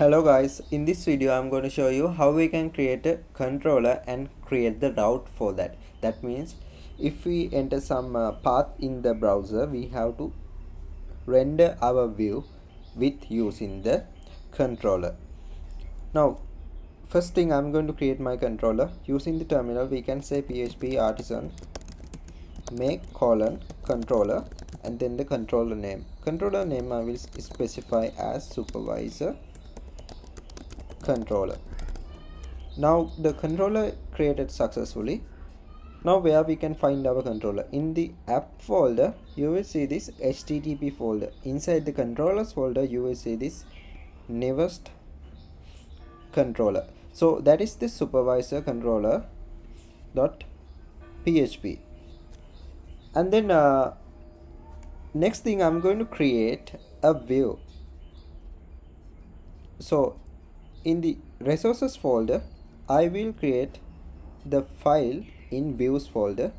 Hello guys, in this video I'm going to show you how we can create a controller and create the route for that. That means if we enter some uh, path in the browser, we have to render our view with using the controller. Now, first thing I'm going to create my controller. Using the terminal, we can say php artisan make colon controller and then the controller name. Controller name I will specify as supervisor controller. Now the controller created successfully. Now where we can find our controller? In the app folder you will see this http folder. Inside the controllers folder you will see this newest controller. So that is the supervisor controller dot php and then uh, next thing i'm going to create a view. So in the resources folder I will create the file in views folder.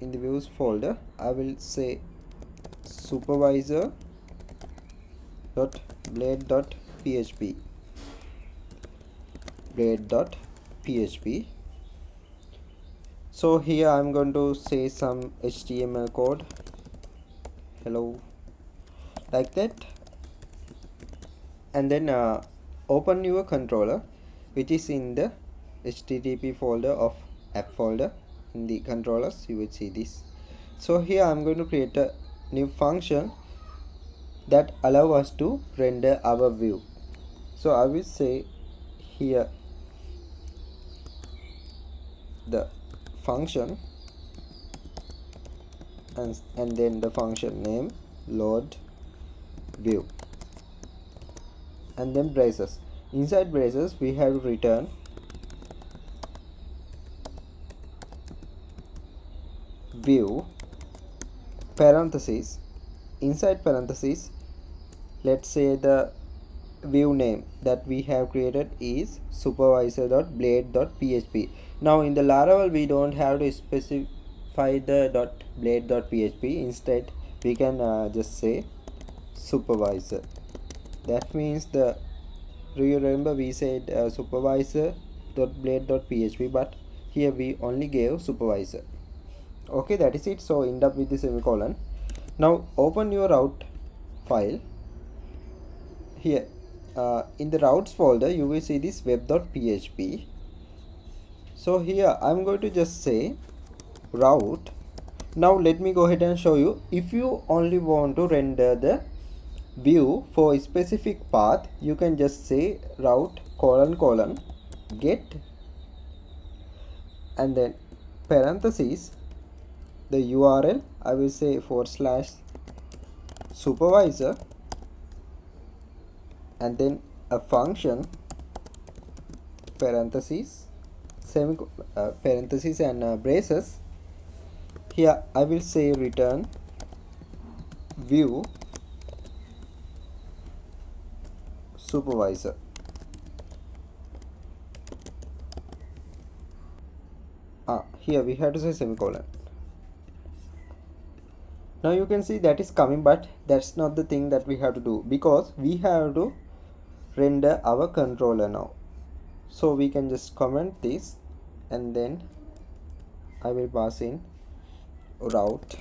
In the views folder I will say supervisor dot blade dot php blade dot php so here I'm going to say some HTML code. Hello. Like that and then uh, open your controller which is in the http folder of app folder. In the controllers you will see this. So here i'm going to create a new function that allow us to render our view. So i will say here the function and, and then the function name load view and then braces. Inside braces we have to return view parentheses. Inside parentheses let's say the view name that we have created is supervisor.blade.php now in the laravel we don't have to specify the dot blade.php instead we can uh, just say supervisor that means the do you remember we said uh, supervisor dot blade dot php but here we only gave supervisor. Okay that is it. So end up with the semicolon. Now open your route file. Here uh, in the routes folder you will see this web.php so here i'm going to just say route. Now let me go ahead and show you. If you only want to render the view for specific path you can just say route colon colon get and then parentheses the url i will say forward slash supervisor and then a function parentheses semi uh, parentheses and uh, braces. Here i will say return view supervisor. Ah here we have to say semicolon. Now you can see that is coming but that's not the thing that we have to do because we have to render our controller now. So we can just comment this and then I will pass in route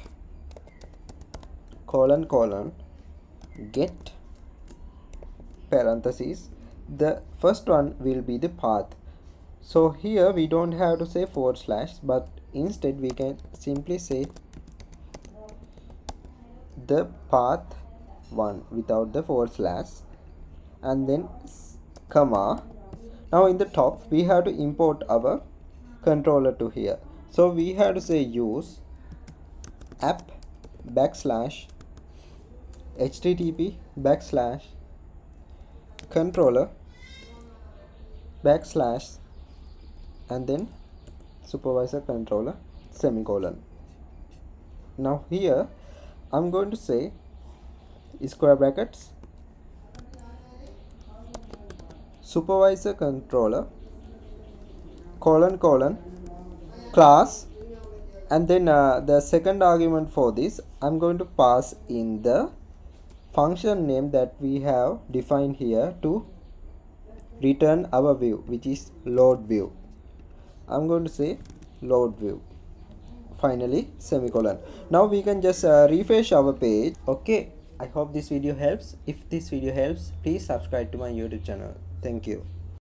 colon colon get parentheses the first one will be the path. So here we don't have to say forward slash but instead we can simply say the path one without the forward slash and then comma. Now in the top we have to import our controller to here. So we have to say use app backslash http backslash controller backslash and then supervisor controller semicolon. Now here I'm going to say square brackets supervisor controller colon colon class and then uh, the second argument for this I'm going to pass in the function name that we have defined here to return our view which is load view. I'm going to say load view. Finally semicolon. Now we can just uh, refresh our page. Okay I hope this video helps. If this video helps please subscribe to my YouTube channel. Thank you